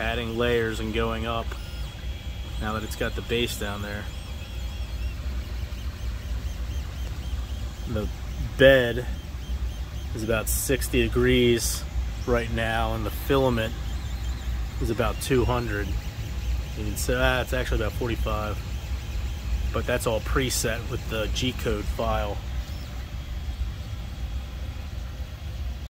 adding layers and going up now that it's got the base down there. The bed is about 60 degrees right now and the filament is about 200. You can say, ah, it's actually about 45. But that's all preset with the G-code file.